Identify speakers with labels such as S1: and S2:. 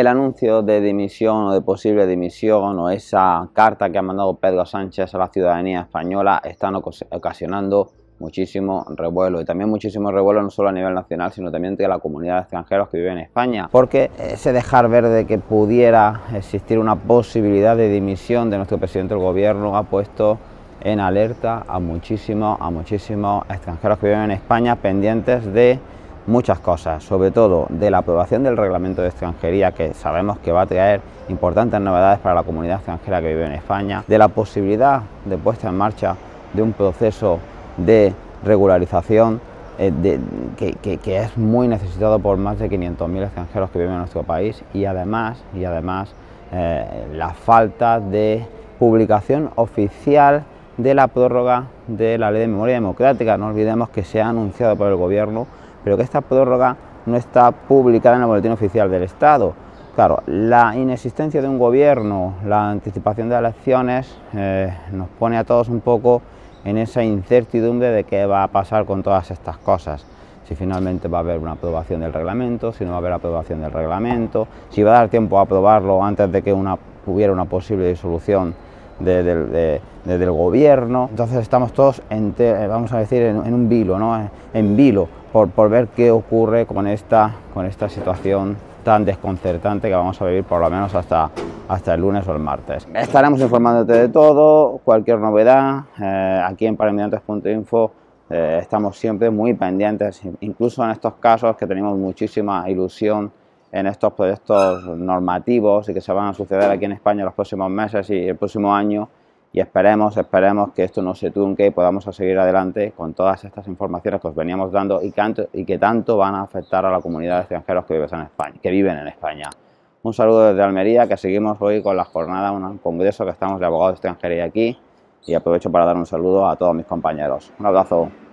S1: el anuncio de dimisión o de posible dimisión o esa carta que ha mandado Pedro Sánchez a la ciudadanía española están ocasionando muchísimo revuelo y también muchísimo revuelo no solo a nivel nacional sino también entre la comunidad de extranjeros que viven en España. Porque ese dejar ver de que pudiera existir una posibilidad de dimisión de nuestro presidente del gobierno ha puesto en alerta a muchísimos a muchísimos extranjeros que viven en España pendientes de muchas cosas, sobre todo de la aprobación del reglamento de extranjería que sabemos que va a traer importantes novedades para la comunidad extranjera que vive en España, de la posibilidad de puesta en marcha de un proceso de regularización eh, que, es muy necesitado por más de 500.000 extranjeros que viven en nuestro país y además, y además eh, la falta de publicación oficial de la prórroga de la ley de memoria democrática. No olvidemos que se ha anunciado por el gobierno pero que esta prórroga no está publicada en el boletín oficial del Estado. Claro, la inexistencia de un gobierno, la anticipación de elecciones, eh, nos pone a todos un poco en esa incertidumbre de qué va a pasar con todas estas cosas. Si finalmente va a haber una aprobación del reglamento, si no va a haber aprobación del reglamento, si va a dar tiempo a aprobarlo antes de que hubiera una posible disolución del gobierno. Entonces estamos todos, en, vamos a decir, en, un vilo, ¿no? en vilo por, ver qué ocurre con esta, con esta situación tan desconcertante que vamos a vivir por lo menos hasta, hasta el lunes o el martes. Estaremos informándote de todo, cualquier novedad, eh, aquí en paramidantes.info eh, estamos siempre muy pendientes, incluso en estos casos que tenemos muchísima ilusión en estos proyectos normativos y que se van a suceder aquí en España los próximos meses y el próximo año, y esperemos, esperemos que esto no se trunque y podamos seguir adelante con todas estas informaciones que os veníamos dando y que, y que tanto van a afectar a la comunidad de extranjeros que viven en España. Que viven en España. Un saludo desde Almería, que seguimos hoy con la jornada, un congreso que estamos de abogados de extranjería aquí y aprovecho para dar un saludo a todos mis compañeros. Un abrazo.